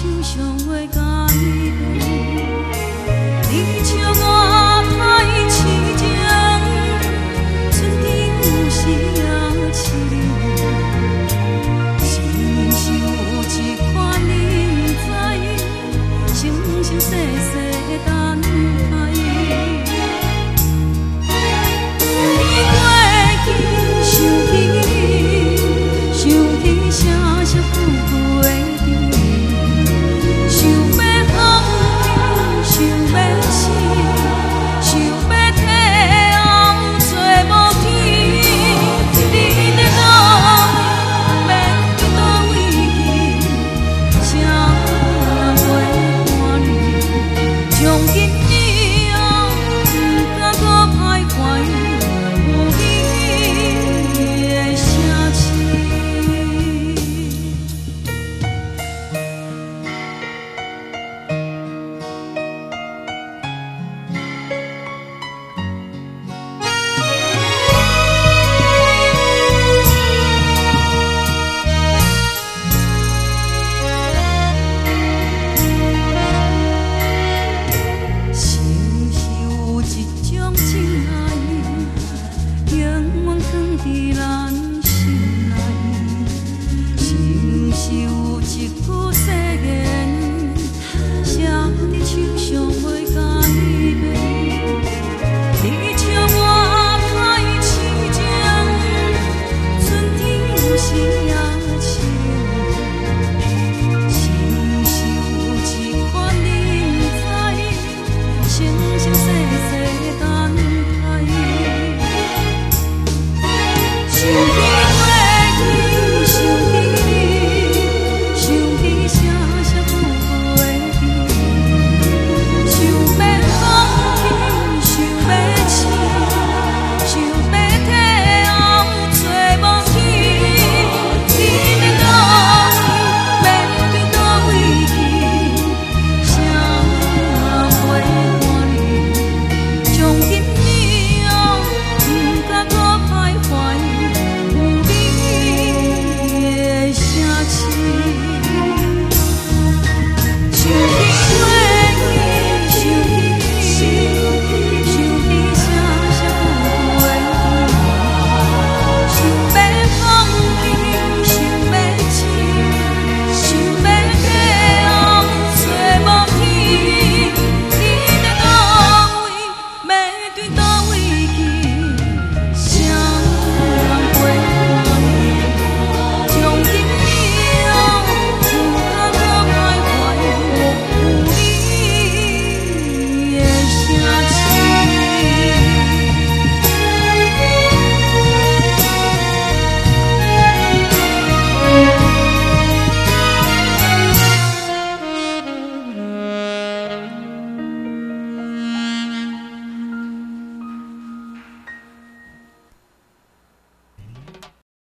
心上袂甘，你笑我歹痴情，床顶有时也凄。